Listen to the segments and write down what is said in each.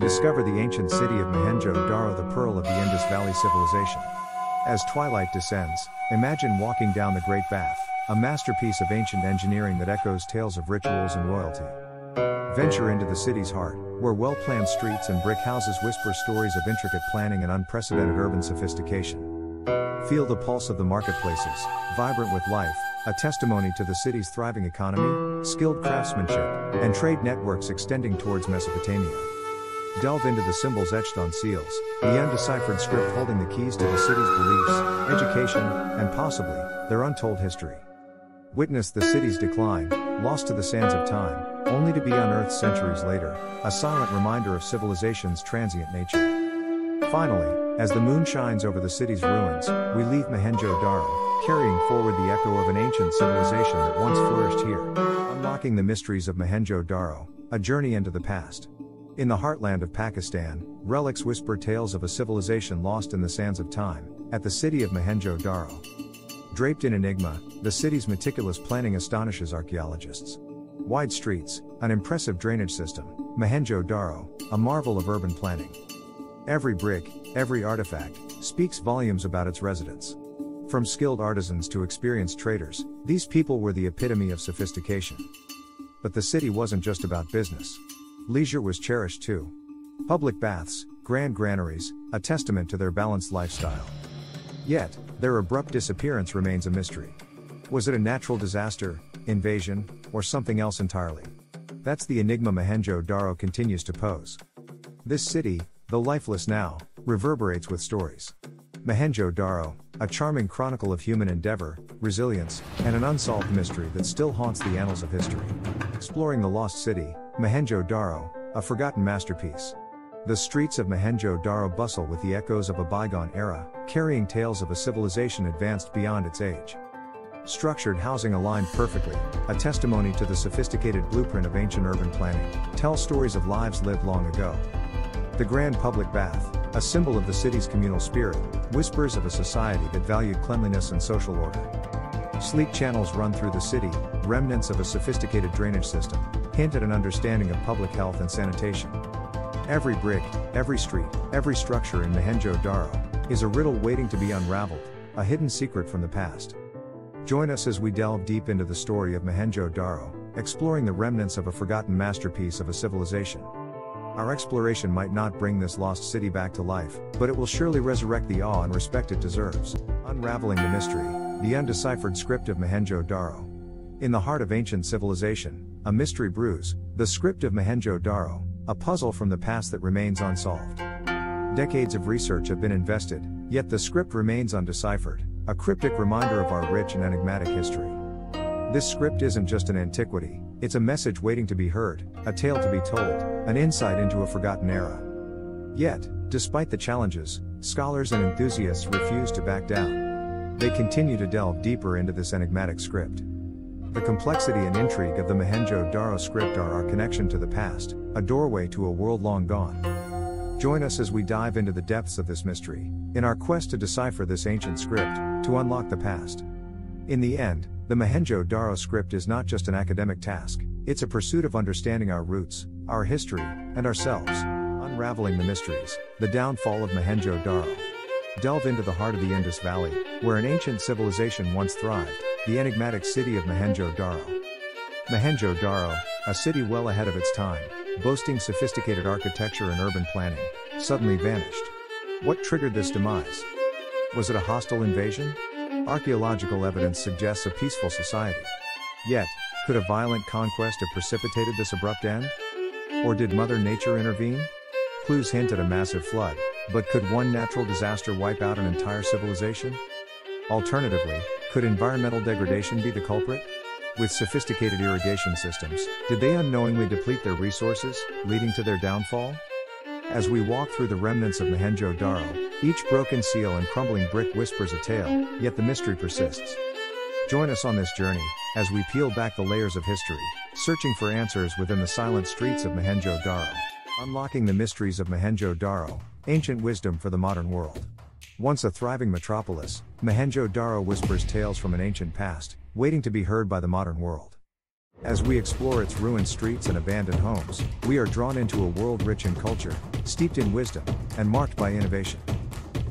Discover the ancient city of Mohenjo-Daro, the pearl of the Indus Valley civilization. As twilight descends, imagine walking down the Great Bath, a masterpiece of ancient engineering that echoes tales of rituals and royalty. Venture into the city's heart, where well planned streets and brick houses whisper stories of intricate planning and unprecedented urban sophistication. Feel the pulse of the marketplaces, vibrant with life, a testimony to the city's thriving economy, skilled craftsmanship, and trade networks extending towards Mesopotamia. Delve into the symbols etched on seals, the undeciphered script holding the keys to the city's beliefs, education, and possibly, their untold history. Witness the city's decline, lost to the sands of time, only to be unearthed centuries later, a silent reminder of civilization's transient nature. Finally, as the moon shines over the city's ruins, we leave Mohenjo-Daro, carrying forward the echo of an ancient civilization that once flourished here. Unlocking the mysteries of Mohenjo-Daro, a journey into the past. In the heartland of Pakistan, relics whisper tales of a civilization lost in the sands of time, at the city of Mohenjo-Daro. Draped in enigma, the city's meticulous planning astonishes archaeologists. Wide streets, an impressive drainage system, Mohenjo-Daro, a marvel of urban planning. Every brick, every artifact, speaks volumes about its residents. From skilled artisans to experienced traders, these people were the epitome of sophistication. But the city wasn't just about business. Leisure was cherished too. Public baths, grand granaries, a testament to their balanced lifestyle. Yet, their abrupt disappearance remains a mystery. Was it a natural disaster, invasion, or something else entirely? That's the enigma Mohenjo-Daro continues to pose. This city, though lifeless now, reverberates with stories. Mohenjo-Daro, a charming chronicle of human endeavor, resilience, and an unsolved mystery that still haunts the annals of history. Exploring the lost city, Mohenjo-Daro, a forgotten masterpiece. The streets of Mohenjo-Daro bustle with the echoes of a bygone era, carrying tales of a civilization advanced beyond its age. Structured housing aligned perfectly, a testimony to the sophisticated blueprint of ancient urban planning, tell stories of lives lived long ago. The Grand Public Bath, a symbol of the city's communal spirit, whispers of a society that valued cleanliness and social order. Sleek channels run through the city, remnants of a sophisticated drainage system, hint at an understanding of public health and sanitation. Every brick, every street, every structure in Mohenjo-Daro is a riddle waiting to be unraveled, a hidden secret from the past. Join us as we delve deep into the story of Mohenjo-Daro, exploring the remnants of a forgotten masterpiece of a civilization. Our exploration might not bring this lost city back to life, but it will surely resurrect the awe and respect it deserves. Unraveling the mystery, the undeciphered script of Mohenjo-Daro. In the heart of ancient civilization, a mystery brews, the script of Mohenjo-Daro, a puzzle from the past that remains unsolved. Decades of research have been invested, yet the script remains undeciphered, a cryptic reminder of our rich and enigmatic history. This script isn't just an antiquity, it's a message waiting to be heard, a tale to be told, an insight into a forgotten era. Yet, despite the challenges, scholars and enthusiasts refuse to back down. They continue to delve deeper into this enigmatic script. The complexity and intrigue of the Mohenjo-Daro script are our connection to the past, a doorway to a world long gone. Join us as we dive into the depths of this mystery, in our quest to decipher this ancient script, to unlock the past. In the end, the Mohenjo-Daro script is not just an academic task, it's a pursuit of understanding our roots, our history, and ourselves. Unraveling the mysteries, the downfall of Mohenjo-Daro. Delve into the heart of the Indus Valley, where an ancient civilization once thrived, the enigmatic city of Mohenjo-Daro. Mohenjo-Daro, a city well ahead of its time, boasting sophisticated architecture and urban planning, suddenly vanished. What triggered this demise? Was it a hostile invasion? Archaeological evidence suggests a peaceful society. Yet, could a violent conquest have precipitated this abrupt end? Or did Mother Nature intervene? Clues hint at a massive flood, but could one natural disaster wipe out an entire civilization? Alternatively, could environmental degradation be the culprit? With sophisticated irrigation systems, did they unknowingly deplete their resources, leading to their downfall? As we walk through the remnants of Mohenjo-Daro, each broken seal and crumbling brick whispers a tale, yet the mystery persists. Join us on this journey, as we peel back the layers of history, searching for answers within the silent streets of Mohenjo-Daro. Unlocking the mysteries of Mohenjo-Daro, ancient wisdom for the modern world. Once a thriving metropolis, Mohenjo-Daro whispers tales from an ancient past, waiting to be heard by the modern world. As we explore its ruined streets and abandoned homes, we are drawn into a world rich in culture, steeped in wisdom, and marked by innovation.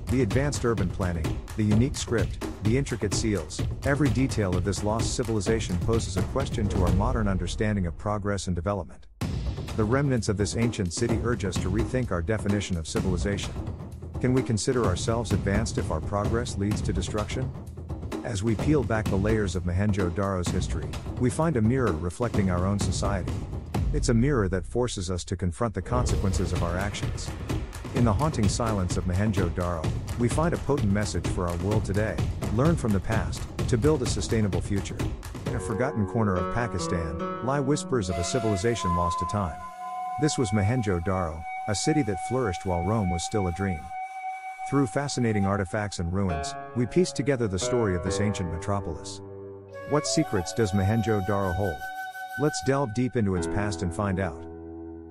The advanced urban planning, the unique script, the intricate seals, every detail of this lost civilization poses a question to our modern understanding of progress and development. The remnants of this ancient city urge us to rethink our definition of civilization. Can we consider ourselves advanced if our progress leads to destruction? As we peel back the layers of Mohenjo-Daro's history, we find a mirror reflecting our own society. It's a mirror that forces us to confront the consequences of our actions. In the haunting silence of Mohenjo-Daro, we find a potent message for our world today, learn from the past, to build a sustainable future. In a forgotten corner of Pakistan, lie whispers of a civilization lost to time. This was Mohenjo-Daro, a city that flourished while Rome was still a dream. Through fascinating artifacts and ruins, we piece together the story of this ancient metropolis. What secrets does Mohenjo-Daro hold? Let's delve deep into its past and find out.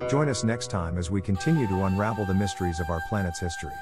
Join us next time as we continue to unravel the mysteries of our planet's history.